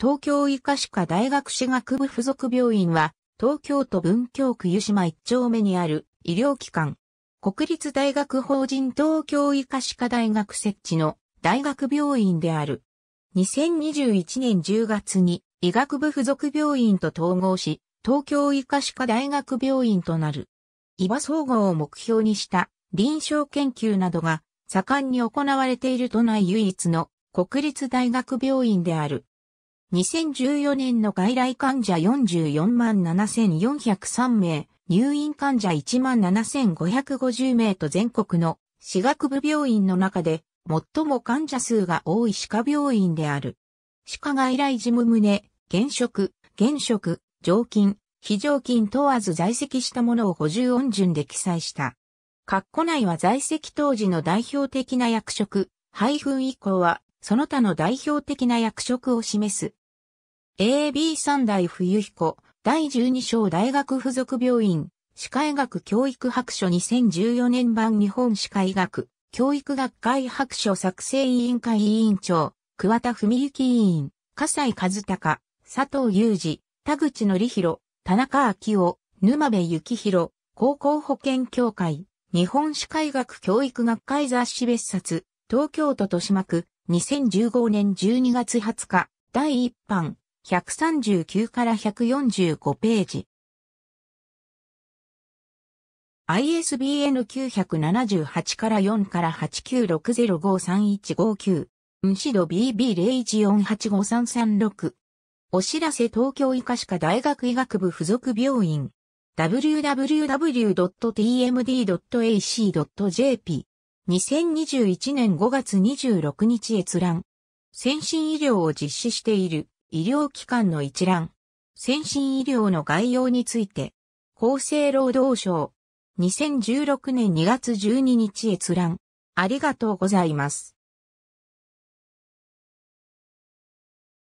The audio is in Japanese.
東京医科歯科大学歯学部附属病院は、東京都文京区湯島一丁目にある医療機関。国立大学法人東京医科歯科大学設置の大学病院である。2021年10月に医学部附属病院と統合し、東京医科歯科大学病院となる。医場総合を目標にした臨床研究などが盛んに行われている都内唯一の国立大学病院である。2014年の外来患者44万7403名、入院患者1万7550名と全国の私学部病院の中で最も患者数が多い歯科病院である。歯科外来事務旨、現職、現職、常勤、非常勤問わず在籍したものを補充音順で記載した。括弧内は在籍当時の代表的な役職、配分以降はその他の代表的な役職を示す。AB 三代冬彦、第12章大学附属病院、歯科医学教育白書2014年版日本歯科医学、教育学会白書作成委員会委員長、桑田文幸委員、笠井和孝、佐藤裕二、田口則弘、田中昭夫、沼部幸宏、高校保健協会、日本歯科医学教育学会雑誌別冊、東京都豊島区、2015年12月20日、第1版、139から145ページ。ISBN 978から4から8960531559。ンシド BB01485336。お知らせ東京医科歯科大学医学部附属病院。www.tmd.ac.jp。2021年5月26日閲覧。先進医療を実施している医療機関の一覧。先進医療の概要について。厚生労働省。2016年2月12日閲覧。ありがとうございます。